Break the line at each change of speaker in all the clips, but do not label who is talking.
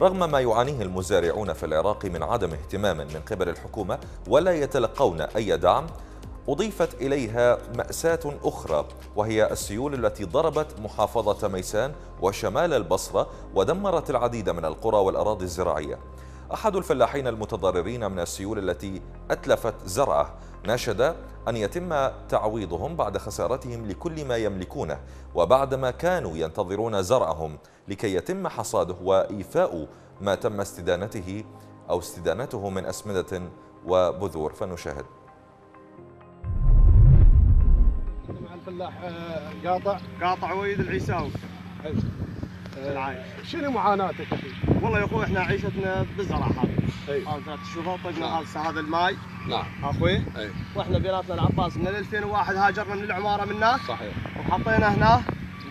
رغم ما يعانيه المزارعون في العراق من عدم اهتمام من قبل الحكومة ولا يتلقون أي دعم أضيفت إليها مأساة أخرى وهي السيول التي ضربت محافظة ميسان وشمال البصرة ودمرت العديد من القرى والأراضي الزراعية. أحد الفلاحين المتضررين من السيول التي أتلفت زرعه ناشد أن يتم تعويضهم بعد خسارتهم لكل ما يملكونه وبعدما كانوا ينتظرون زرعهم. لكي يتم حصاده وإيفاء ما تم استدانته أو استدانته من أسمدة وبذور. فنشاهد.
مع الفلاح آه، قاطع.
قاطع ويد العيساوي
حلو. آه،
العايش.
شنو معاناتك أخي؟
والله يا أخوي إحنا عيشتنا بالزرع هذا.
إي.
هذا تشوفه طقنا
نعم.
هذا الماي.
نعم.
أخوي
إي.
وإحنا بيناتنا العباس من 2001 هاجرنا من العمارة منه
صحيح.
وحطينا هنا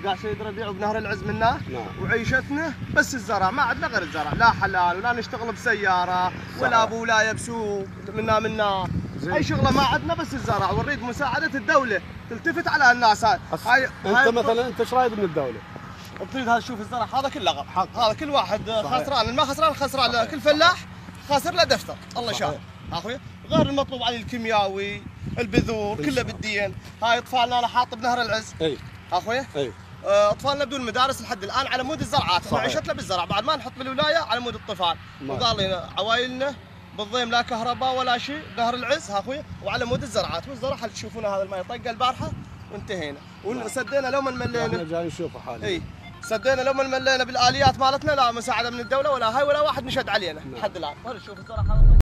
وقاع سيد ربيع وبنهر العز منه.
نعم.
وعيشتنا بس الزرع ما عندنا غير الزرع. لا حلال ولا نشتغل بسيارة ولا. أبو ولا بسوق منا منا.
زين.
أي شغلة ما عندنا بس الزرع. ونريد مساعدة الدولة. تلتفت على الناس. هاي
أس-
هاي
أنت
هاي
مثلا أنت إيش رايد من الدولة؟
تريد هذا شوف الزرع. هذا كله غلط هذا كل واحد
صحيح.
خسران. ما خسران خسران.
صحيح.
كل فلاح خاسر له دفتر. الله. يشاهد أخوي غير المطلوب عليه الكيمياوي البذور كله. بالدين. هاي اطفالنا أنا حاط بنهر العز. إي.
أخوي
إي. اطفالنا بدون مدارس لحد الآن على مود الزرعات. إحنا
صحيح.
عيشتنا بالزرع بعد ما نحط بالولاية على مود الطفال. وظالين عوايلنا بالضيم لا كهرباء ولا شيء نهر العز ها أخوي وعلى مود الزرعات. والزرع هل تشوفون هذا الماء طق البارحة وانتهينا. وسدينا لو ما
إحنا
ملينا
جاي نشوفه حاليا.
إي. سدينا لو ما ملينا بالآليات مالتنا لا مساعدة من الدولة ولا هاي ولا واحد نشد علينا
نعم.
لحد الآن. شوف الزرع. هذا